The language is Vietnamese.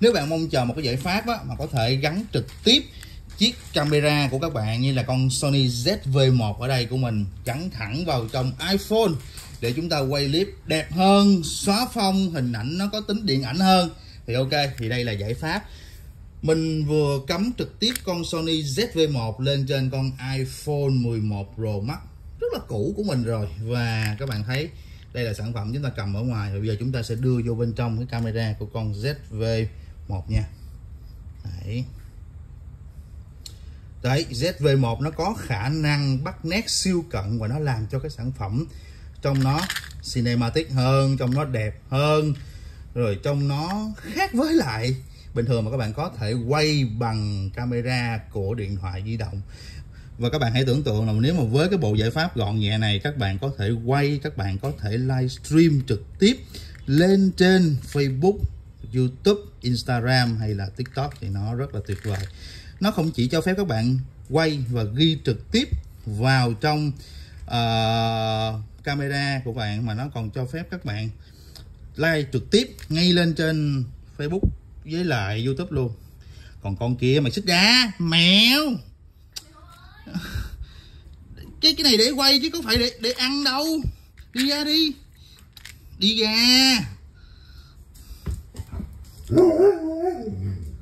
nếu bạn mong chờ một cái giải pháp á, mà có thể gắn trực tiếp chiếc camera của các bạn như là con Sony ZV-1 ở đây của mình gắn thẳng vào trong iPhone để chúng ta quay clip đẹp hơn xóa phông hình ảnh nó có tính điện ảnh hơn thì ok thì đây là giải pháp. Mình vừa cắm trực tiếp con Sony ZV-1 lên trên con iPhone 11 Pro Max rất là cũ của mình rồi. Và các bạn thấy đây là sản phẩm chúng ta cầm ở ngoài rồi bây giờ chúng ta sẽ đưa vô bên trong cái camera của con ZV 1 nha. Đấy. Đấy ZV1 nó có khả năng bắt nét siêu cận và nó làm cho cái sản phẩm trong nó cinematic hơn, trong nó đẹp hơn, rồi trong nó khác với lại bình thường mà các bạn có thể quay bằng camera của điện thoại di động. Và các bạn hãy tưởng tượng là nếu mà với cái bộ giải pháp gọn nhẹ này, các bạn có thể quay, các bạn có thể livestream trực tiếp lên trên Facebook YouTube Instagram hay là TikTok thì nó rất là tuyệt vời. Nó không chỉ cho phép các bạn quay và ghi trực tiếp vào trong uh, camera của bạn mà nó còn cho phép các bạn like trực tiếp ngay lên trên Facebook với lại YouTube luôn. Còn con kia mày xích ra mèo. Cái cái này để quay chứ có phải để để ăn đâu. Đi ra đi. Đi ra. Oh,